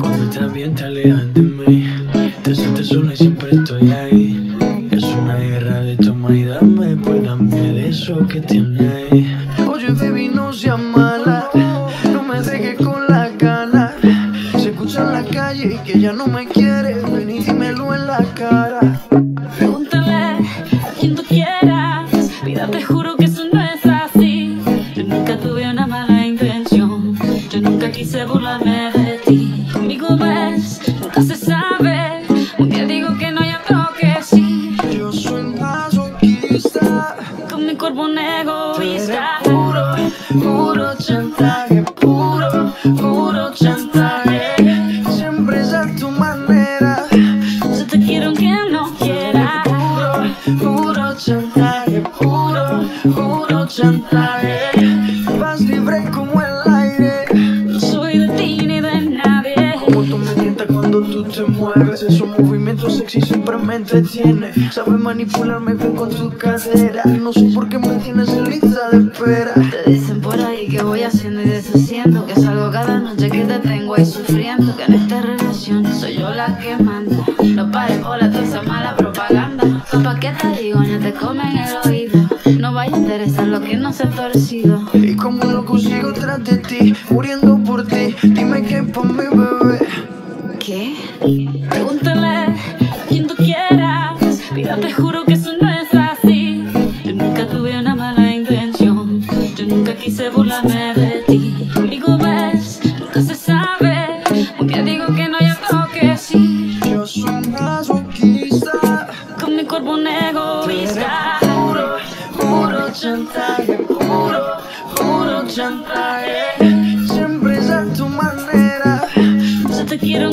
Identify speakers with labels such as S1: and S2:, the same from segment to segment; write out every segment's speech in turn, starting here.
S1: Cuando te alejas de sientes sola y siempre estoy ahí Es una guerra de toma y dame Pues dame de eso que tienes Oye baby no seas mala No me dejes con la gana Se escucha en la calle que ya no me quieres Ven y dímelo en la cara
S2: Pregúntale a quien tú quieras. Vida, te juro que eso no es así. Yo nunca tuve una mala intención. Yo nunca quise burlarme
S1: Puro, puro chantaje Puro, puro chantaje Siempre es a tu manera
S2: Yo te quiero aunque no quiera.
S1: Puro chantaje, puro, puro chantaje. Vas libre como el aire.
S2: No soy de ti ni de nadie.
S1: Como tú me tientas cuando tú te mueves. Movimientos sexy siempre me entretiene. Sabes manipularme bien con tu cadera. No sé por qué me tienes en lista de espera.
S2: Te dicen por ahí que voy haciendo y deshaciendo Que salgo cada noche que te tengo ahí sufriendo Que en esta relación soy yo la que manda No pares bola toda esa mala propaganda Pa' qué te digo, no te comen el oído No vaya a interesar lo que no se ha torcido
S1: Y como loco sigo tras de ti, muriendo por ti. Dime qué pa' mi
S2: Vida, te juro que eso no es así. Yo nunca tuve una mala intención. Yo nunca quise burlarme de ti. Conmigo ves, nunca se sabe. Un día digo que no y otro que sí.
S1: Yo soy masoquista.
S2: Con mi cuerpo un egoísta.
S1: Puro, puro chantaje, puro, puro chantaje. Siempre es a tu manera.
S2: Yo te quiero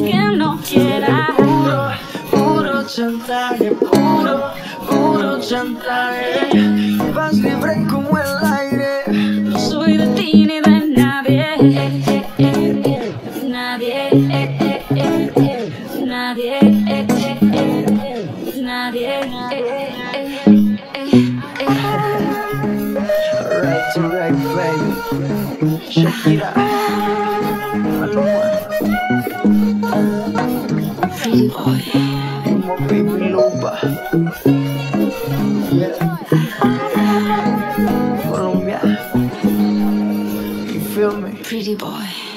S1: chantaje, puro, puro chantaje. Vas libre como el aire.
S2: No soy de ti ni de nadie Nadie Nadie Nadie
S1: Right to right, baby. Shakira. Maluma.
S2: Pretty boy
S1: Como baby Lupa. Colombia. You feel me?
S2: Pretty boy